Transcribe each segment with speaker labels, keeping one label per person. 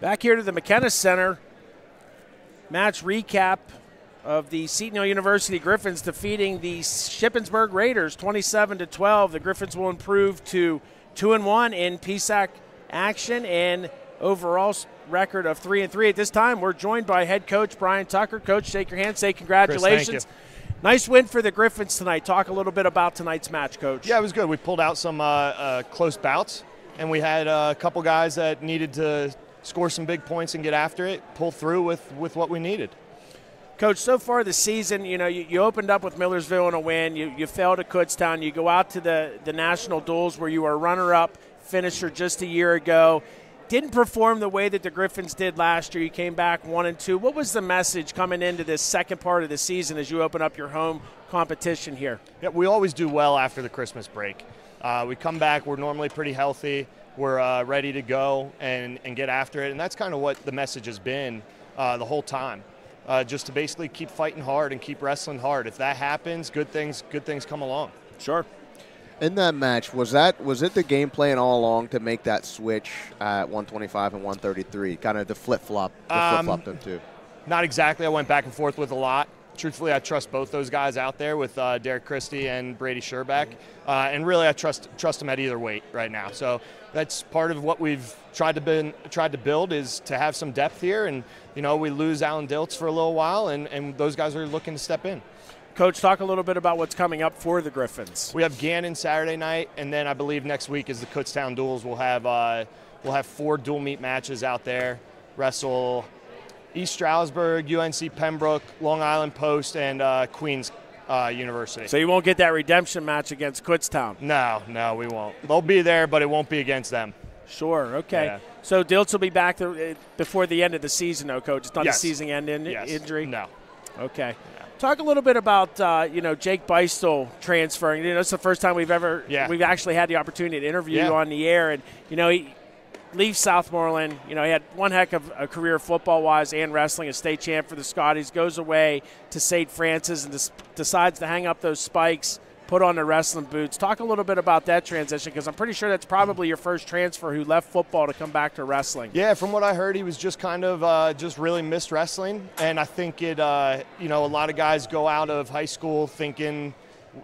Speaker 1: Back here to the McKenna Center. Match recap of the Seton Hill University Griffins defeating the Shippensburg Raiders 27 to 12. The Griffins will improve to 2 and 1 in PSAC action and overall record of 3 and 3. At this time, we're joined by head coach Brian Tucker. Coach, shake your hand, say congratulations.
Speaker 2: Chris,
Speaker 1: nice win for the Griffins tonight. Talk a little bit about tonight's match, coach.
Speaker 2: Yeah, it was good. We pulled out some uh, uh, close bouts, and we had uh, a couple guys that needed to score some big points and get after it, pull through with, with what we needed.
Speaker 1: Coach, so far this season, you know, you, you, opened up with Millersville in a win. You, you fell to Kutztown. You go out to the, the national duels where you were runner-up finisher just a year ago. Didn't perform the way that the Griffins did last year. You came back one and two. What was the message coming into this second part of the season as you open up your home competition here?
Speaker 2: Yeah, we always do well after the Christmas break. Uh, we come back. We're normally pretty healthy we're uh, ready to go and, and get after it. And that's kind of what the message has been uh, the whole time. Uh, just to basically keep fighting hard and keep wrestling hard. If that happens, good things good things come along.
Speaker 1: Sure.
Speaker 3: In that match, was that was it the game plan all along to make that switch at 125 and 133, kind of the flip flop, the um, flip flop them too?
Speaker 2: Not exactly. I went back and forth with a lot truthfully, I trust both those guys out there with uh, Derek Christie and Brady Sherback, uh, and really, I trust trust them at either weight right now. So that's part of what we've tried to been, tried to build is to have some depth here, and you know, we lose Alan Diltz for a little while, and, and those guys are looking to step in.
Speaker 1: Coach, talk a little bit about what's coming up for the Griffins.
Speaker 2: We have Gannon Saturday night, and then I believe next week is the Kutztown duels. We'll have uh, we'll have four dual meet matches out there. Wrestle East Stroudsburg, UNC Pembroke, Long Island Post, and uh, Queens uh, University.
Speaker 1: So you won't get that redemption match against Kutztown?
Speaker 2: No, no, we won't. They'll be there, but it won't be against them.
Speaker 1: Sure. Okay. Yeah. So Diltz will be back there uh, before the end of the season, though, Coach. It's not yes. a season-end in-
Speaker 2: yes.
Speaker 1: injury.
Speaker 2: No.
Speaker 1: Okay. Talk a little bit about uh, you know Jake Beistel transferring. You know, it's the first time we've ever
Speaker 2: yeah.
Speaker 1: we've actually had the opportunity to interview
Speaker 2: yeah.
Speaker 1: you on the air, and you know he leaves Southmoreland. You know, he had one heck of a career football wise and wrestling, a state champ for the Scotties, goes away to St. Francis and des- decides to hang up those spikes, put on the wrestling boots. Talk a little bit about that transition because I'm pretty sure that's probably your first transfer who left football to come back to wrestling.
Speaker 2: Yeah, from what I heard, he was just kind of uh, just really missed wrestling. And I think it, uh, you know, a lot of guys go out of high school thinking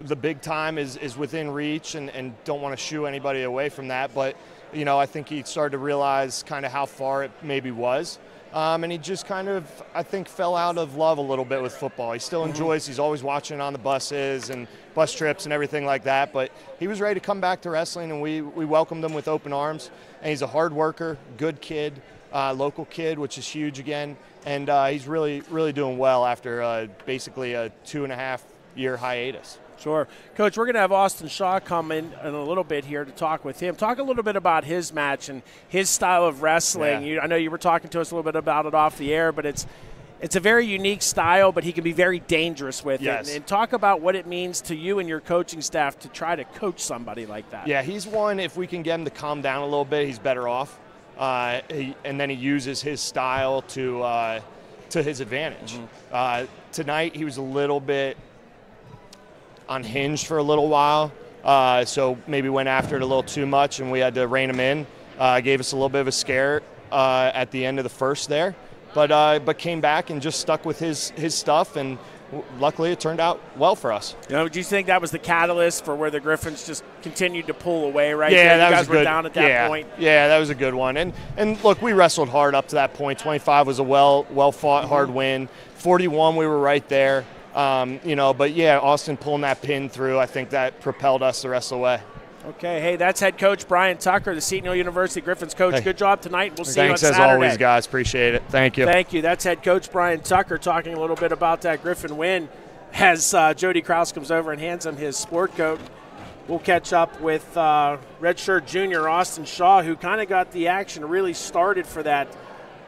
Speaker 2: the big time is, is within reach and, and don't want to shoo anybody away from that. But you know, I think he started to realize kind of how far it maybe was. Um, and he just kind of, I think, fell out of love a little bit with football. He still mm-hmm. enjoys. He's always watching on the buses and bus trips and everything like that. But he was ready to come back to wrestling, and we we welcomed him with open arms. And he's a hard worker, good kid, uh, local kid, which is huge again. And uh, he's really really doing well after uh, basically a two and a half year hiatus.
Speaker 1: Sure. Coach, we're going to have Austin Shaw come in in a little bit here to talk with him. Talk a little bit about his match and his style of wrestling.
Speaker 2: Yeah.
Speaker 1: You, I know you were talking to us a little bit about it off the air, but it's it's a very unique style, but he can be very dangerous with
Speaker 2: yes.
Speaker 1: it. And, and talk about what it means to you and your coaching staff to try to coach somebody like that.
Speaker 2: Yeah, he's one, if we can get him to calm down a little bit, he's better off. Uh, he, and then he uses his style to, uh, to his advantage. Mm-hmm. Uh, tonight, he was a little bit unhinged for a little while. Uh, so maybe went after it a little too much, and we had to rein him in. Uh, gave us a little bit of a scare uh, at the end of the first there, but uh, but came back and just stuck with his his stuff, and luckily it turned out well for us.
Speaker 1: You know, do you think that was the catalyst for where the Griffins just continued to pull away? Right?
Speaker 2: Yeah,
Speaker 1: there?
Speaker 2: that
Speaker 1: you
Speaker 2: was
Speaker 1: guys
Speaker 2: good.
Speaker 1: down at that
Speaker 2: yeah,
Speaker 1: point.
Speaker 2: Yeah, that was a good one. And and look, we wrestled hard up to that point. 25 was a well well fought mm-hmm. hard win. 41, we were right there. Um, you know, but yeah, Austin pulling that pin through, I think that propelled us the rest of the way.
Speaker 1: Okay, hey, that's head coach Brian Tucker, the Seton Hill University Griffins coach.
Speaker 2: Hey.
Speaker 1: Good job tonight. We'll see
Speaker 2: Thanks
Speaker 1: you on Saturday.
Speaker 2: Thanks as always, guys. Appreciate it. Thank you.
Speaker 1: Thank you. That's head coach Brian Tucker talking a little bit about that Griffin win as uh, Jody Kraus comes over and hands him his sport coat. We'll catch up with uh, redshirt junior Austin Shaw, who kind of got the action really started for that.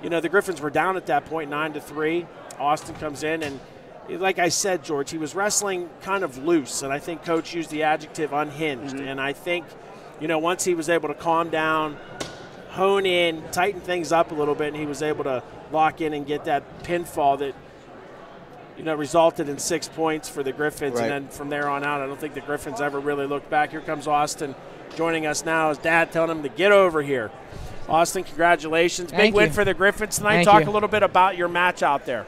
Speaker 1: You know, the Griffins were down at that point, nine to three. Austin comes in and – like I said, George, he was wrestling kind of loose, and I think Coach used the adjective unhinged. Mm-hmm. And I think, you know, once he was able to calm down, hone in, tighten things up a little bit, and he was able to lock in and get that pinfall that, you know, resulted in six points for the Griffins.
Speaker 3: Right.
Speaker 1: And then from there on out, I don't think the Griffins ever really looked back. Here comes Austin joining us now. His dad telling him to get over here. Austin, congratulations.
Speaker 4: Thank
Speaker 1: Big win for the Griffins tonight.
Speaker 4: Thank
Speaker 1: Talk
Speaker 4: you.
Speaker 1: a little bit about your match out there.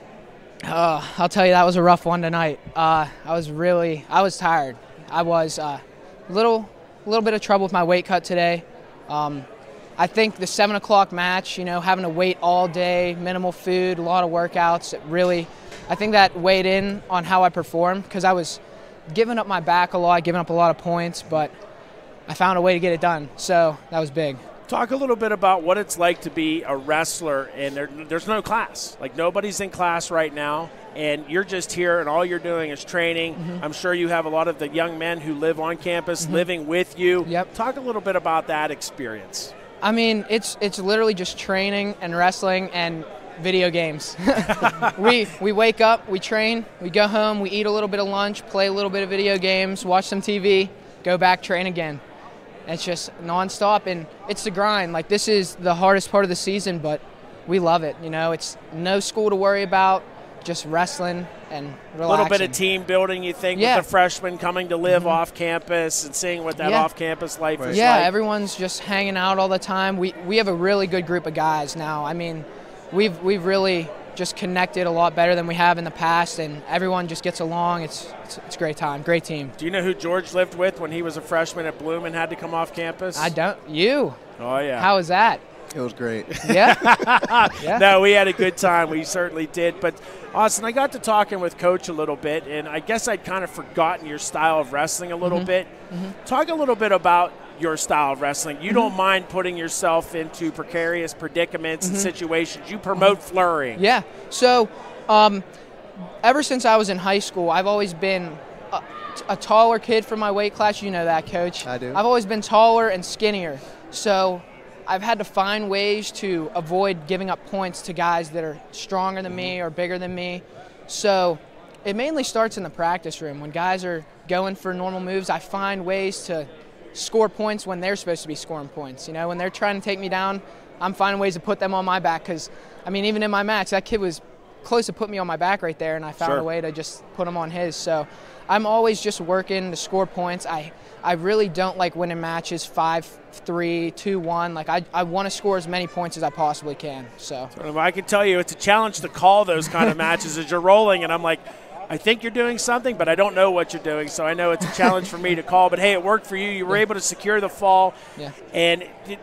Speaker 4: Uh, I'll tell you, that was a rough one tonight. Uh, I was really, I was tired. I was a little, a little bit of trouble with my weight cut today. Um, I think the seven o'clock match, you know, having to wait all day, minimal food, a lot of workouts, really, I think that weighed in on how I performed because I was giving up my back a lot, giving up a lot of points, but I found a way to get it done. So that was big.
Speaker 1: Talk a little bit about what it's like to be a wrestler, and there, there's no class. Like nobody's in class right now, and you're just here, and all you're doing is training.
Speaker 4: Mm-hmm.
Speaker 1: I'm sure you have a lot of the young men who live on campus living with you.
Speaker 4: Yep.
Speaker 1: Talk a little bit about that experience.
Speaker 4: I mean, it's it's literally just training and wrestling and video games. we we wake up, we train, we go home, we eat a little bit of lunch, play a little bit of video games, watch some TV, go back, train again. It's just nonstop, and it's the grind. Like this is the hardest part of the season, but we love it. You know, it's no school to worry about, just wrestling and
Speaker 1: A little bit of team building, you think,
Speaker 4: Yeah. Mm-hmm.
Speaker 1: with the freshmen coming to live off campus and seeing what that
Speaker 4: Yeah.
Speaker 1: off campus life is
Speaker 4: Yeah,
Speaker 1: like.
Speaker 4: everyone's just hanging out all the time. We we have a really good group of guys now. I mean, we've we've really just connected a lot better than we have in the past, and everyone just gets along. It's it's, it's a great time, great team.
Speaker 1: Do you know who George lived with when he was a freshman at Bloom and had to come off campus?
Speaker 4: I don't. You?
Speaker 1: Oh yeah.
Speaker 4: How was that?
Speaker 3: It was great.
Speaker 4: Yeah. yeah.
Speaker 1: No, we had a good time. We certainly did. But Austin, I got to talking with Coach a little bit, and I guess I'd kind of forgotten your style of wrestling a little
Speaker 4: Mm-hmm.
Speaker 1: bit. Talk a little bit about your style of wrestling. You don't mind putting yourself into precarious predicaments and situations. You promote flurrying.
Speaker 4: Mm-hmm. Yeah. So, um, ever since I was in high school, I've always been a, a taller kid for my weight class. You know that, coach.
Speaker 3: I do.
Speaker 4: I've always been taller and skinnier. So, I've had to find ways to avoid giving up points to guys that are stronger than me or bigger than me. So, it mainly starts in the practice room. When guys are going for normal moves, I find ways to score points when they're supposed to be scoring points. You know, when they're trying to take me down, I'm finding ways to put them on my back because, I mean, even in my match, that kid was close to put me on my back right there, and I found
Speaker 1: Sure.
Speaker 4: a way to just put him on his. So I'm always just working to score points. I I really don't like winning matches five, three, two, one. Like I, I want to score as many points as I possibly can. So
Speaker 1: I can tell you it's a challenge to call those kind of matches as you're rolling, and I'm like, I think you're doing something, but I don't know what you're doing. So I know it's a challenge for me to call. But hey, it worked for you. You were able to secure the fall.
Speaker 4: Yeah.
Speaker 1: And it,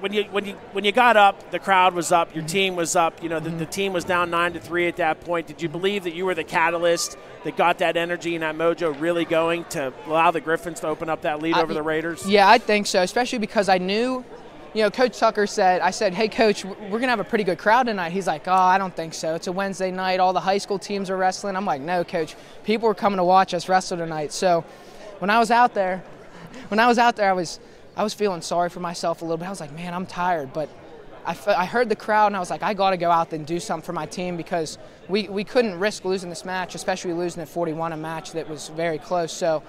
Speaker 1: when you when you when you got up, the crowd was up. Your mm-hmm. team was up. You know, the, the mm-hmm. team was down nine to three at that point. Did you believe that you were the catalyst that got that energy and that mojo really going to allow the Griffins to open up that lead
Speaker 4: I-
Speaker 1: over the Raiders?
Speaker 4: Yeah, I think so, especially because I knew, you know, Coach Tucker said, I said, hey, Coach, we're going to have a pretty good crowd tonight. He's like, oh, I don't think so. It's a Wednesday night. All the high school teams are wrestling. I'm like, no, Coach. People are coming to watch us wrestle tonight. So when I was out there, when I was out there, I was, I was feeling sorry for myself a little bit. I was like, man, I'm tired. But I, I heard the crowd and I was like, I got to go out there and do something for my team because we, we couldn't risk losing this match, especially losing at 41, a match that was very close. So,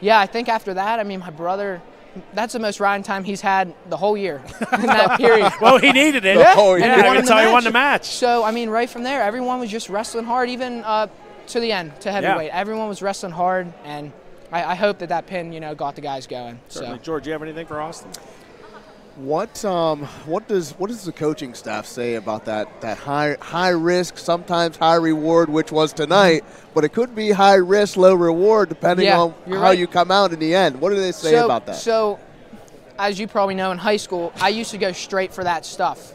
Speaker 4: yeah, I think after that, I mean, my brother, that's the most riding time he's had the whole year in that period.
Speaker 1: Well, he needed it.
Speaker 4: Yeah,
Speaker 3: Oh,
Speaker 4: and
Speaker 3: yeah.
Speaker 4: he
Speaker 1: I
Speaker 4: won
Speaker 1: can
Speaker 4: the
Speaker 1: tell you
Speaker 4: match.
Speaker 1: won the match.
Speaker 4: So, I mean, right from there, everyone was just wrestling hard, even uh, to the end, to heavyweight. Everyone was wrestling hard, and I, I hope that that pin, you know, got the guys going.
Speaker 1: Certainly.
Speaker 4: So.
Speaker 1: George, you have anything for Austin?
Speaker 3: What um what does what does the coaching staff say about that that high high risk sometimes high reward which was tonight but it could be high risk low reward depending
Speaker 4: Yeah,
Speaker 3: on how
Speaker 4: right.
Speaker 3: you come out in the end. What do they say
Speaker 4: so,
Speaker 3: about that?
Speaker 4: So, as you probably know, in high school, I used to go straight for that stuff.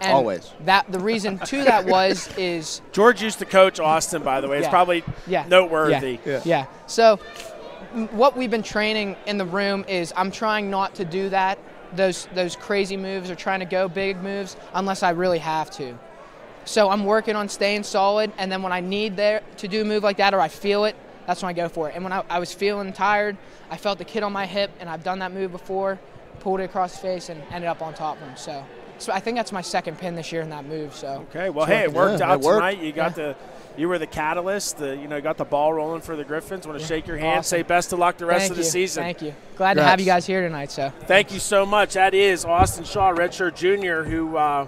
Speaker 4: And
Speaker 3: Always.
Speaker 4: That the reason to that was is
Speaker 1: George used to coach Austin, by the way. It's
Speaker 4: Yeah.
Speaker 1: probably
Speaker 4: yeah,
Speaker 1: noteworthy.
Speaker 4: Yeah. yeah. So, what we've been training in the room is I'm trying not to do that, those those crazy moves or trying to go big moves unless I really have to. So I'm working on staying solid, and then when I need there to do a move like that or I feel it, that's when I go for it. And when I, I was feeling tired, I felt the kid on my hip, and I've done that move before, pulled it across the face, and ended up on top of him. So, so I think that's my second pin this year in that move. So
Speaker 1: Okay, well,
Speaker 4: So-
Speaker 1: hey, it worked
Speaker 3: Yeah,
Speaker 1: out
Speaker 3: it worked.
Speaker 1: tonight. You got the, you were the catalyst. The, you know, got the ball rolling for the Griffins. Want to shake your hand,
Speaker 4: Awesome.
Speaker 1: say best of luck the rest
Speaker 4: Thank
Speaker 1: of the
Speaker 4: you.
Speaker 1: season.
Speaker 4: Thank you. Glad to have you guys here tonight. So.
Speaker 1: Thank you so much. That is Austin Shaw, redshirt junior, who uh,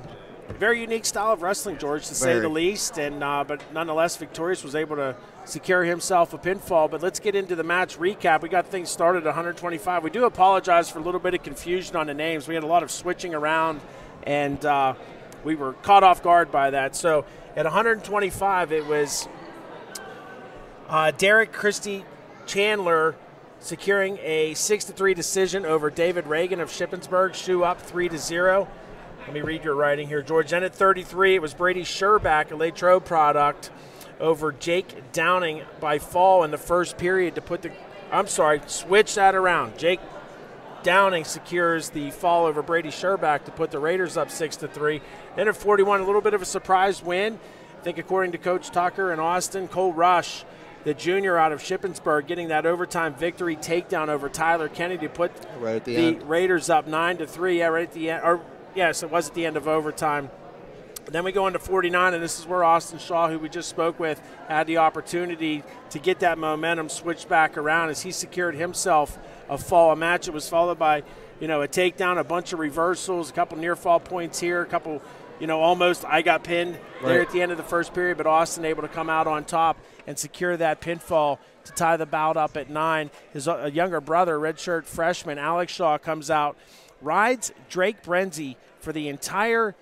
Speaker 1: very unique style of wrestling, George, to say the least. And uh, but nonetheless, victorious was able to secure himself a pinfall. But let's get into the match recap. We got things started at 125. We do apologize for a little bit of confusion on the names. We had a lot of switching around and uh, we were caught off guard by that. So at 125, it was uh, Derek Christie Chandler securing a six to three decision over David Reagan of Shippensburg. Shoe up three to zero. Let me read your writing here, George. Then at 33, it was Brady Sherback, a Latrobe product, over Jake Downing by fall in the first period to put the. I'm sorry, switch that around. Jake Downing secures the fall over Brady Sherback to put the Raiders up six to three. Then at 41, a little bit of a surprise win. I think according to Coach Tucker and Austin, Cole Rush the junior out of Shippensburg, getting that overtime victory takedown over Tyler Kennedy to put
Speaker 3: right the,
Speaker 1: the Raiders up nine to three. Yeah, right at the end. Or yes, it was at the end of overtime. Then we go into 49, and this is where Austin Shaw, who we just spoke with, had the opportunity to get that momentum switched back around as he secured himself a fall a match. It was followed by, you know, a takedown, a bunch of reversals, a couple near fall points here, a couple, you know, almost I got pinned right. there at the end of the first period, but Austin able to come out on top and secure that pinfall to tie the bout up at nine. His uh, younger brother, redshirt freshman Alex Shaw, comes out, rides Drake Brenzi for the entire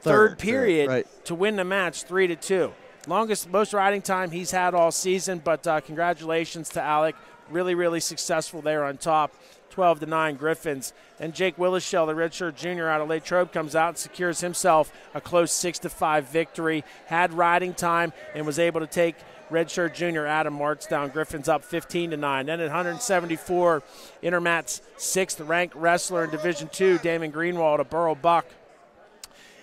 Speaker 1: third, third period right. to win the match three to two. Longest, most riding time he's had all season, but uh, congratulations to Alec. Really, really successful there on top. 12 to 9 Griffins. And Jake Willishell, the redshirt junior out of Latrobe, comes out and secures himself a close 6 to 5 victory. Had riding time and was able to take redshirt junior Adam Marks down. Griffins up 15 to 9. Then at 174, Intermat's sixth ranked wrestler in Division Two, Damon Greenwald, a Burrell Buck,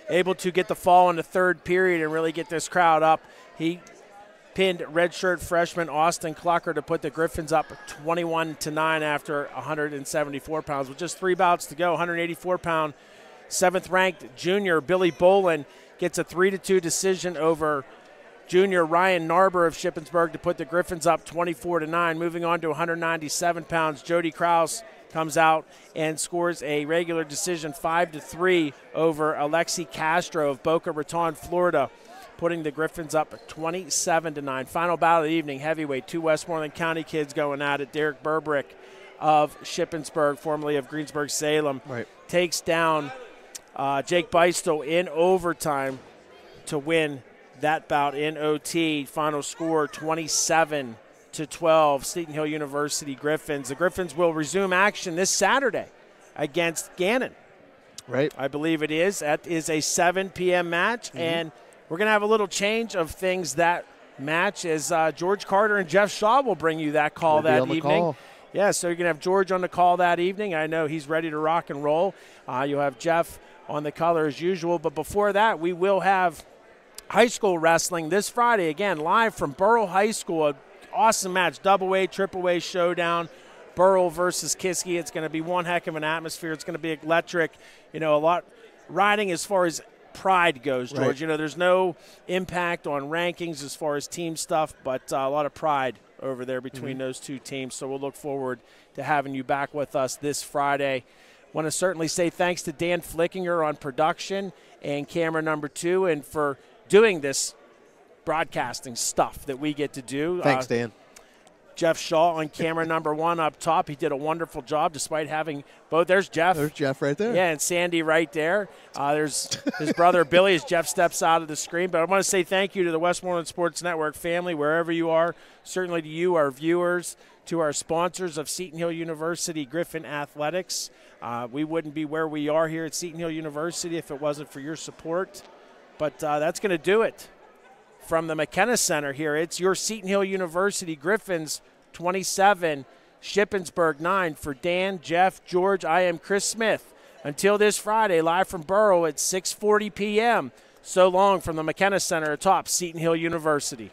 Speaker 1: able to get the fall in the third period and really get this crowd up. He pinned redshirt freshman Austin Clucker to put the Griffins up 21 to 9 after 174 pounds. With just three bouts to go, 184 pound seventh ranked junior Billy Bolin gets a 3 to 2 decision over junior Ryan Narber of Shippensburg to put the Griffins up 24 to 9. Moving on to 197 pounds, Jody Kraus comes out and scores a regular decision 5 to 3 over Alexi Castro of Boca Raton, Florida, putting the Griffins up 27 to 9. Final battle of the evening, heavyweight, two Westmoreland County kids going at it. Derek Burbrick of Shippensburg, formerly of Greensburg Salem,
Speaker 3: right.
Speaker 1: takes down uh, Jake Beistel in overtime to win that bout in OT. Final score 27 to 12. Seton Hill University Griffins. The Griffins will resume action this Saturday against Gannon.
Speaker 3: Right.
Speaker 1: I believe it is. That is a 7 p.m. match, mm-hmm. and we're going to have a little change of things that match as uh, George Carter and Jeff Shaw will bring you that call
Speaker 3: we'll
Speaker 1: that evening.
Speaker 3: Call.
Speaker 1: Yeah, so you're going to have George on the call that evening. I know he's ready to rock and roll. Uh, you'll have Jeff on the color as usual, but before that, we will have high school wrestling this Friday again live from Burrell High School. Awesome match, double A, triple A showdown. Burrell versus Kiski. It's going to be one heck of an atmosphere. It's going to be electric. You know, a lot riding as far as pride goes, George. Right. You know, there's no impact on rankings as far as team stuff, but uh, a lot of pride over there between mm-hmm. those two teams. So we'll look forward to having you back with us this Friday. Want to certainly say thanks to Dan Flickinger on production and camera number two, and for doing this broadcasting stuff that we get to do.
Speaker 3: Thanks, uh, Dan.
Speaker 1: Jeff Shaw on camera number one up top. He did a wonderful job despite having both. There's Jeff.
Speaker 3: There's Jeff right there.
Speaker 1: Yeah, and Sandy right there. Uh, there's his brother Billy as Jeff steps out of the screen. But I want to say thank you to the Westmoreland Sports Network family, wherever you are. Certainly to you, our viewers, to our sponsors of Seton Hill University Griffin Athletics. Uh, we wouldn't be where we are here at Seton Hill University if it wasn't for your support. But uh, that's going to do it from the McKenna Center here. It's your Seton Hill University Griffins 27, Shippensburg 9. For Dan, Jeff, George, I am Chris Smith. Until this Friday, live from Burrell at 6:40 p.m. So long from the McKenna Center atop Seton Hill University.